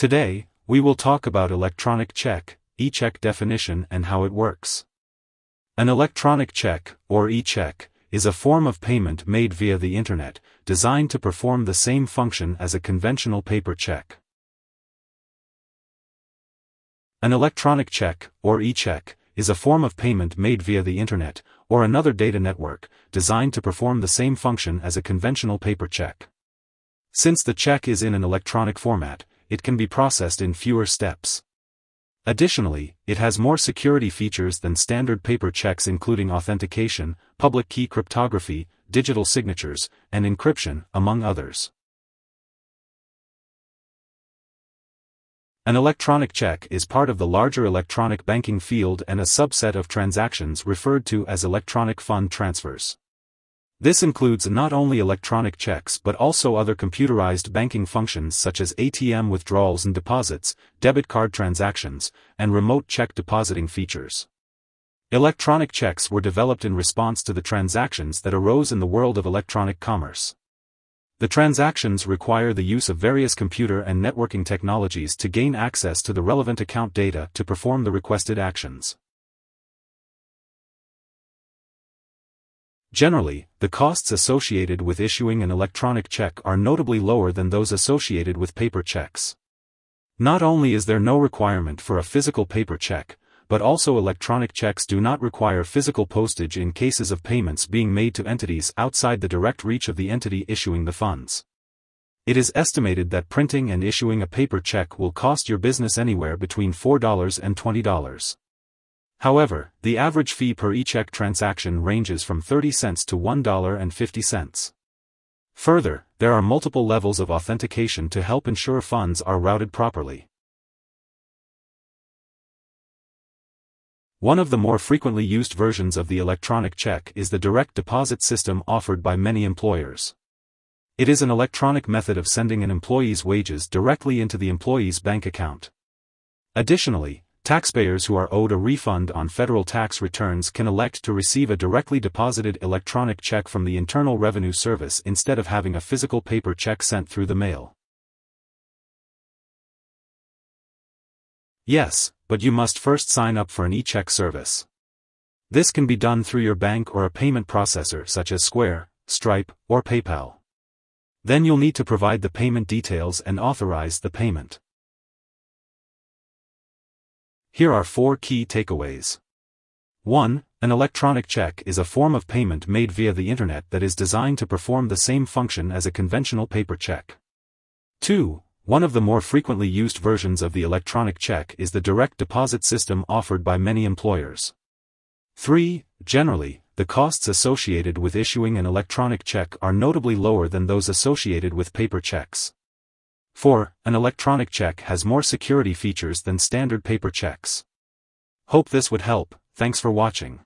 Today, we will talk about electronic check, e-check definition and how it works. An electronic check, or e-check, is a form of payment made via the internet, designed to perform the same function as a conventional paper check. An electronic check, or e-check, is a form of payment made via the internet, or another data network, designed to perform the same function as a conventional paper check. Since the check is in an electronic format, it can be processed in fewer steps. Additionally, it has more security features than standard paper checks including authentication, public key cryptography, digital signatures, and encryption, among others. An electronic check is part of the larger electronic banking field and a subset of transactions referred to as electronic fund transfers. This includes not only electronic checks but also other computerized banking functions such as ATM withdrawals and deposits, debit card transactions, and remote check depositing features. Electronic checks were developed in response to the transactions that arose in the world of electronic commerce. The transactions require the use of various computer and networking technologies to gain access to the relevant account data to perform the requested actions. Generally, the costs associated with issuing an electronic check are notably lower than those associated with paper checks. Not only is there no requirement for a physical paper check, but also electronic checks do not require physical postage in cases of payments being made to entities outside the direct reach of the entity issuing the funds. It is estimated that printing and issuing a paper check will cost your business anywhere between $4 and $20. However, the average fee per e-check transaction ranges from 30 cents to $1.50. Further, there are multiple levels of authentication to help ensure funds are routed properly. One of the more frequently used versions of the electronic check is the direct deposit system offered by many employers. It is an electronic method of sending an employee's wages directly into the employee's bank account. Additionally, taxpayers who are owed a refund on federal tax returns can elect to receive a directly deposited electronic check from the Internal Revenue Service instead of having a physical paper check sent through the mail. Yes, but you must first sign up for an e-check service. This can be done through your bank or a payment processor such as Square, Stripe, or PayPal. Then you'll need to provide the payment details and authorize the payment. Here are four key takeaways. 1. An electronic check is a form of payment made via the internet that is designed to perform the same function as a conventional paper check. 2. One of the more frequently used versions of the electronic check is the direct deposit system offered by many employers. 3. Generally, the costs associated with issuing an electronic check are notably lower than those associated with paper checks. 4. An electronic check has more security features than standard paper checks. Hope this would help, thanks for watching.